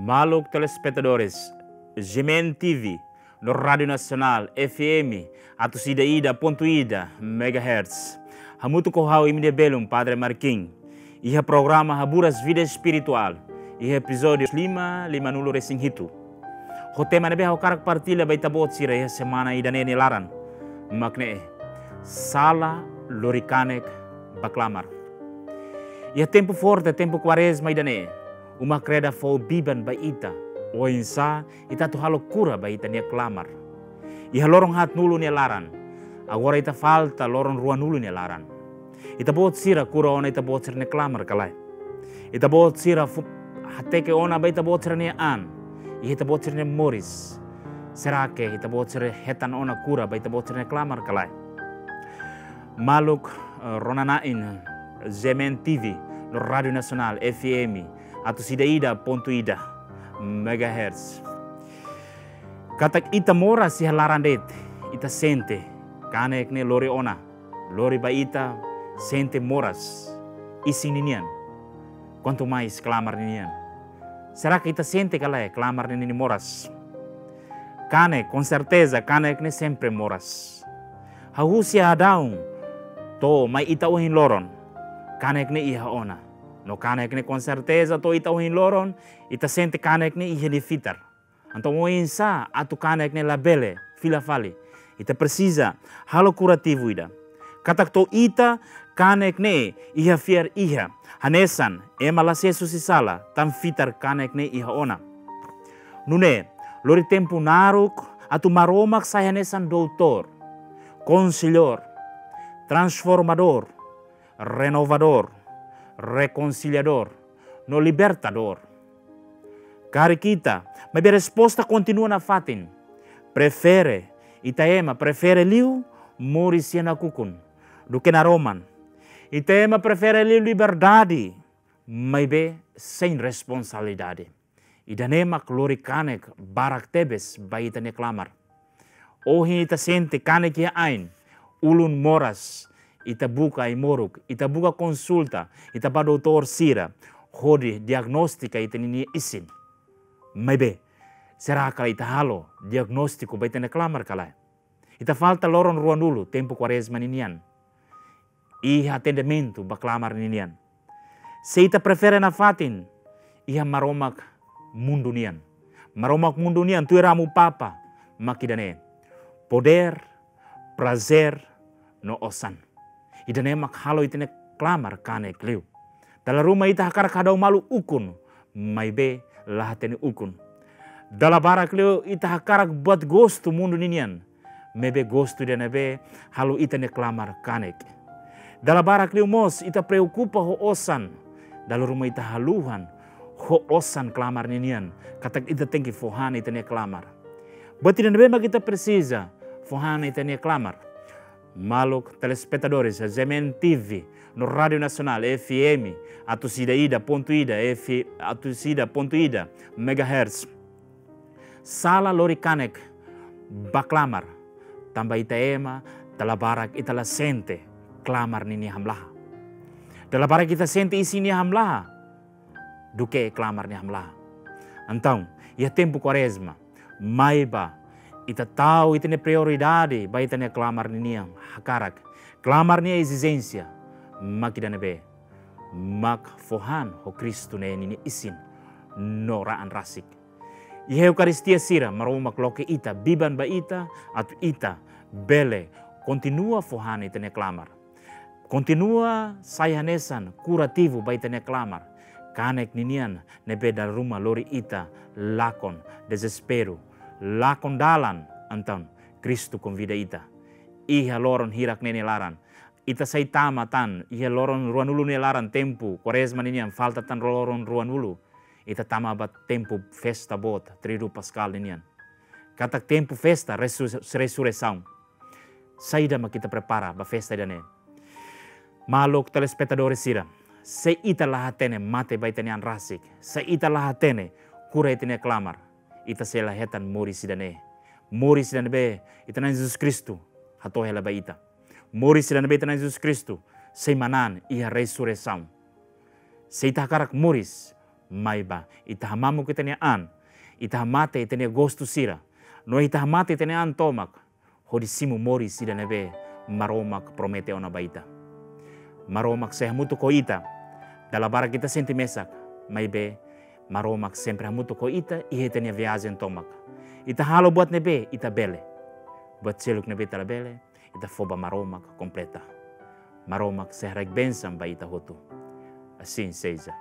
Maluk telespectadores, Gemen TV, no Rádio Nacional, FM, Atucida Ida, ponto Ida, Megahertz. Hamutu kohau imide belum, Padre Marquim. Iha programa Haburas Vida Espiritual. Iha episódio lima, lima nulo resing hitu. Ho tema nebe ho karak partilha baita bot sira iha semana ida nene laran. Makne sala lorikanek baklamar. Iha tempo forte, tempo quaresma ida ne. Uma creda fo biban ba ita. O insa ita tu halo kura ba ita nia klamar. Iha lorong hat nulu nia laran. Agora ita falta lorong rua nulu nia laran. Ita bot sira kura ona ita bot sira nia klamar kalai. Ita bot sira fu hateke ona ba ita bot sira nia an. Iha ita bot sira nia moris. Serake ita bot sira hetan ona kura ba ita bot sira nia klamar kalai. Maluk uh, ronanain Zemen TV Radio Nacional FM atau sida ida ponto ida megahertz. Katak ita mora si halaran det ita sente kanek ne lori ona lori ba ita sente moras isi ninian. Quanto mais clamar ninian. Será que ita sente kala clamar nini moras. Kane com certeza kanek ne sempre moras. Hahusia adaun to mai ita uhin loron kanek ne iha ona no kanek ne com certeza to ita loron ita sente kanek ne iha ni fitar. Então o insa atu kanek ne labele fila fali. Ita precisa halo curativo ida. Katak to ita kanek ne iha fiar iha. Hanesan ema la sesu si sala tam fitar kanek ne iha ona. Nune lori tempo naruk atu maromak sa hanesan doutor conselhor transformador, renovador, reconciliador, no libertador. Cari kita, mas a resposta continua na fatin. Prefere, Itaema prefere liu morisia na kukun do na Roman. Itaema prefere liu liberdade, mas be sem responsabilidade. Idanema glorikanek barak tebes baita ne klamar. Ohin ita sente kanek ya ain, ulun moras, ita buka i moruk, ita buka konsulta, ita pa doutor sira, hodi diagnostika ita nini isin. Maybe, será kala ita halo diagnóstico ba ita naklamar kala. Ita falta loron ruan dulu, tempo quaresma ninian. Iha atendimento ba klamar ninian. Se ita prefere na fatin, iha maromak mundo nian. Maromak mundo nian, tu eramu papa, makidane. Poder, prazer, no osan. Ida ne mak halo itene klamar kane kliu. Dalam rumah ita hakar kadau malu ukun, mai be lahatene ukun. Dalam barak kliu ita hakar buat gostu mundu ninian, mebe gostu dene be halo itene klamar kanek. Dalam barak kliu mos ita preocupa ho osan, dalam rumah ita haluhan ho osan klamar ninian, katak ita tengki fohan itene klamar. Bati dene be kita precisa, fohan itene klamar. Maluk telespectadores, Zemen TV, no Rádio Nacional, FM, Atucida Ida, ponto Ida, F, Atucida, ponto Ida, Megahertz. Sala Lorikanek, Baklamar, Tamba Itaema, Talabarak Itala Sente, Klamar Nini Hamlaha. Talabarak kita sente isi ni Hamlaha, Duke Klamar ni Hamlaha. Então, ia tempo quaresma, maiba, ita tahu ita ne prioridade ba ita ne klamar niang hakarak klamar ni exigência be mak fohan ho Kristo ne ni isin no raan rasik. I Eukaristia sira maromak loke ita biban ba ita atu ita bele continua fohan ita ne klamar. Continua sayanesan curativo ba ita ne klamar. Kanek ninian nebe dal rumah lori ita lakon desespero la kondalan anton Kristu convida ita. Iha loron hirak nene laran. Ita say tama tan, iha loron ruanulu ne laran tempo, quaresma ninian falta tan loron ruanulu. Ita tama bat tempo festa bot, tridu pascal ninian. Katak tempo festa resurreição. Saída ma kita prepara ba festa dane. Maluk telespectadores sira. Se ita lahatene mate baitene rasik. Se ita lahatene kura itene klamar ita sela hetan mori sidane. Mori sidane be, ita na Jesus Kristo, hato hela ba ita. Mori sidane be ita na Jesus Kristo, sei manan iha resurreição. Se ita karak moris, Maiba, ita hamamu kita ni an, ita hamate ita ni gosto sira, no ita hamate ita ni an tomak, hodi simu mori sida nebe maromak promete ona baita. Maromak saya mutu ko ita, dalabara kita senti mesak, maibe maromak sempre hamutu ko ita ihe tenia viagem tomak. Ita halo buat nebe ita bele. Buat celuk nebe tala bele, ita foba maromak completa. Maromak sehrek bensam ba ita hotu. Assim seja.